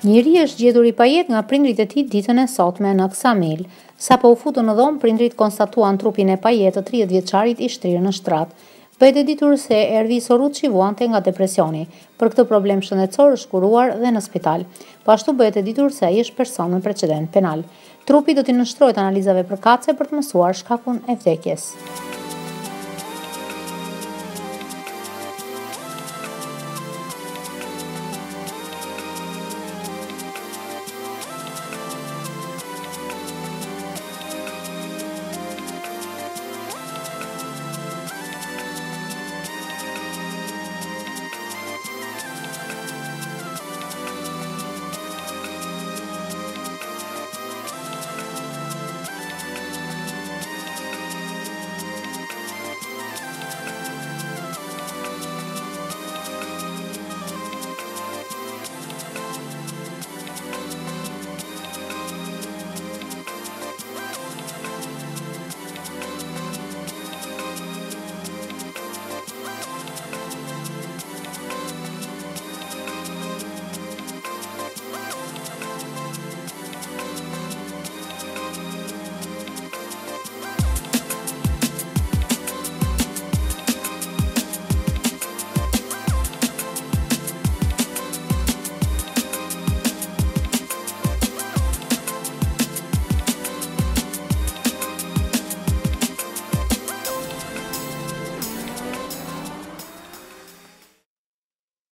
Njëri është gjedur i pajet nga prindrit e ti ditën e sotme në mil. Sa po u futu në dhomë, prindrit konstatuan trupin e pajet të 30 vjeqarit i shtrirë në shtratë. Bëjt e ditur se ervi i sorut që i vuante nga depresioni. Për këtë problem shëndetësor është kuruar dhe në spital. Pashtu po bëjt e ditur se i është person në precedent penal. Trupi do t'i nështrojt analizave për kace për të mësuar shkakun e vdekjes.